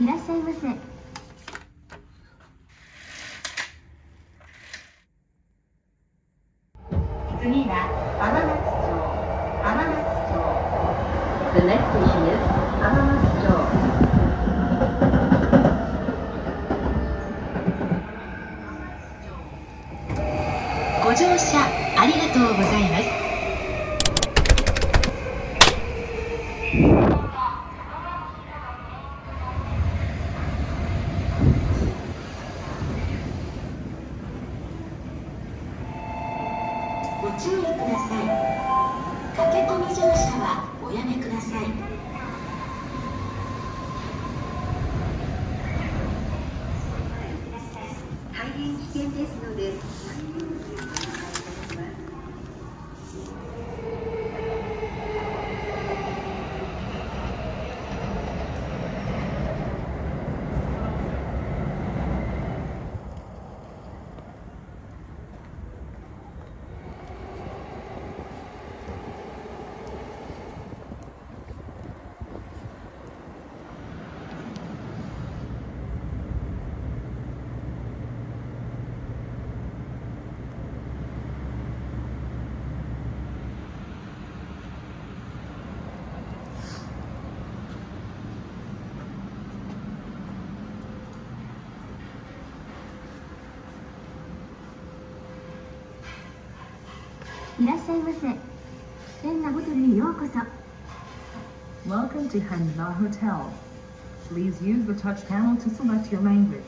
いらっしゃいませ。次は浜松町。浜松町。ご乗車ありがとうございます。ください駆け込み乗車はおやめください。大変危険ですので。いらっしゃいませ。千名ホテルへようこそ。Welcome to Hanna Hotel. Please use the touch panel to select your language.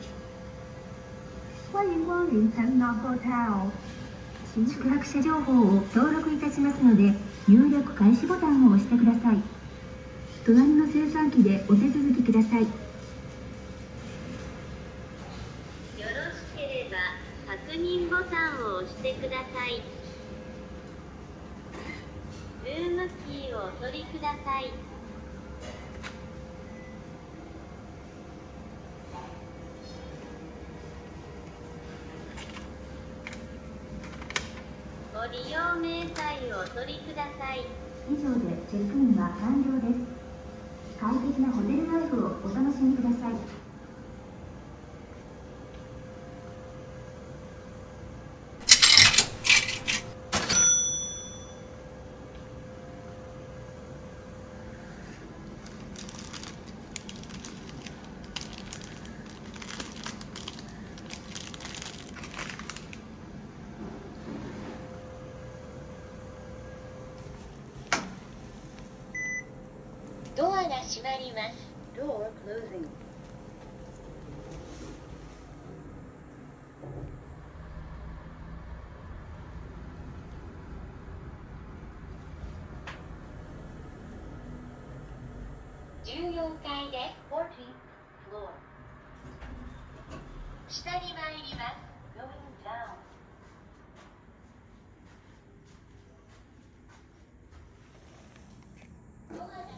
欢迎光临千名ホテル宿泊者情報を登録いたしますので入力開始ボタンを押してください。隣の精算機でお手続きください。よろしければ確認ボタンを押してくださいルームキーをお取りください。ご利用明細をお取りください。以上でチェックインは完了です。快適なホテルライフをお楽しみください。閉まります Door closing 14階です 14th floor 下に参ります going down ドア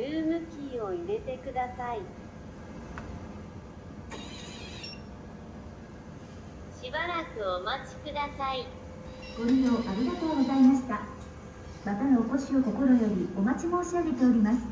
ルームキーを入れてください。しばらくお待ちください。ご利用ありがとうございました。またのお越しを心よりお待ち申し上げております。